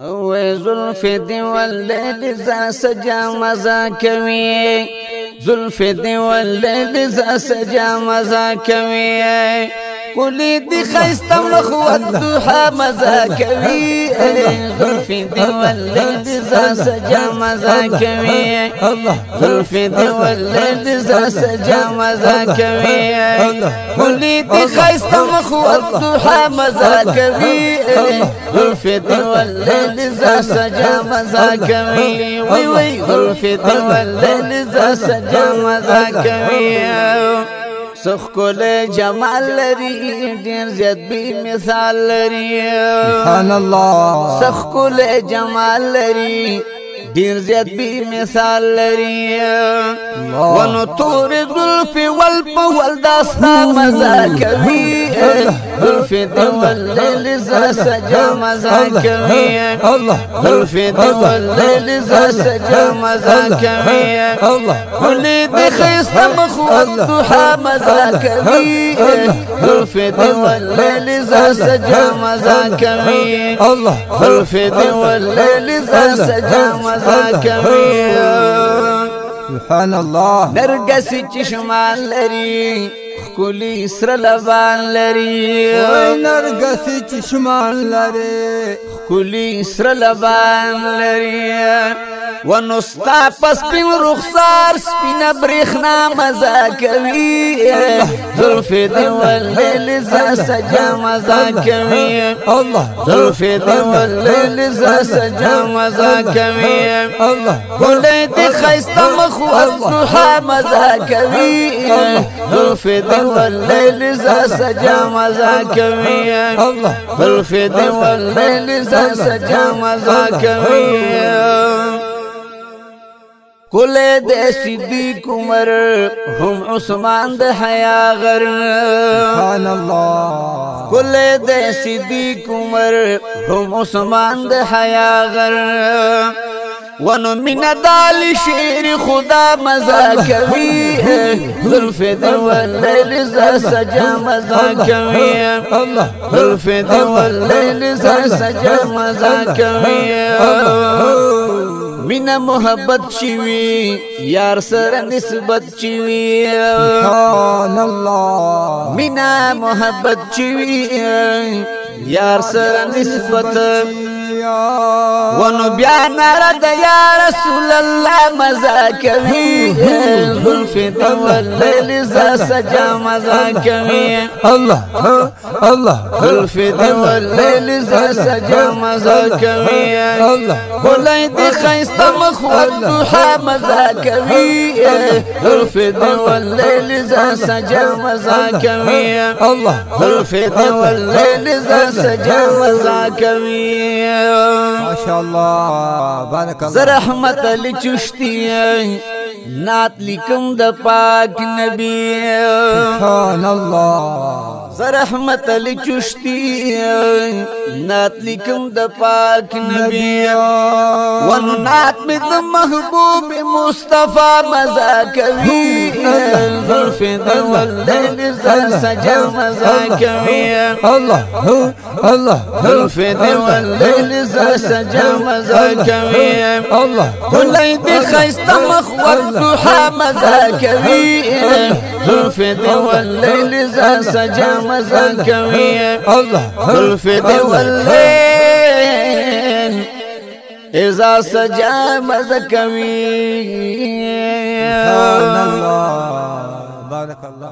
أو زلف دی واللیل ز سجا مزا کوي زلف دی واللیل ز سجا مزا کوي کلی دی خیست مخوت دوحا مزا کوي. زلف دی واللیل ز سجا مزا کوي. زلف دی واللیل ز سجا مزا کوي. کلی دی خیست مخوت دوحا مزا کوي. زلف دی واللیل ز سجا مزا کوي. وی وی زلف دی واللیل ز سجا مزا کوي. سخ کول جمال لري ډیر زیات به مثال لري سبحان الله سخ کول جمال لري ډیر زیات به مثال لري ونو تور زلف ول په ول داستا مزا کوي زلف دی ول ز سجا مزا کوي الله زلف دی ول ز سجا مزا کوي الله ولي دي خيست مخوض ضحى مزاكمي زلف دي والليل ذا سجا مزاكمي الله زلف دي والليل ذا سجا مزاكمي سبحان الله. نرقسي چشمان لري خكولي سر لبان لري. وای نرګسي چشمان لري؟ خكولي سر لبان لري. ونستا پس پین رخسار سپین برخنا مزا کوي. زلف دی واللیل ز سجا مزا کوي. الله زلف دی واللیل ز سجا مزا کوي. الله ګلې دی خيسته مخ ضحا مزا کوي. زلف دی واللیل ز سجا مزا کوي. الله زلف دی واللیل ز سجا مزا کوي. کله د صدیق عمر هم عثمان د حیا غر سبحان الله کله د صدیق عمر هم عثمان د حیا غر ونو من دال شیر خدا مزا کوي زلف د واللیل ز سجا مزا کوي الله زلف د واللیل ز سجا مزا کوي مینا محبت چوي یار سره نسبت چوي سبحان الله. مینا محبت چوي یار سره نسبت ونو بیا نارا د یا رسول الله مزا کوي. زلف د واللیل ز سجا مزا کوي. الله الله زلف د واللیل ز سجا مزا کوي. الله کولای دی خیسته مخ ضحا مزا کوي. زلف دی واللیل ز سجا مزا کوي. الله زلف دی واللیل ز سجا مزا کوي. زرحمت علی چشتی نات لکم دا پاک نبی سبحان اللہ۔ زرحمت علی چشتی نات لیکم د پاک نبی. ونو نات می د محبوب مصطفی مزا کوي. زلف د واللیل ز سجا مزا کوي. الله الله زلف د واللیل ز سجا مزا کوي. الله کلی دی خیسته مخ ضحا مزا کوي. زلف دی واللیل ز سجا مزا کوي زلف دی واللیل اذا سجا مزا کوي سبحان الله بارك الله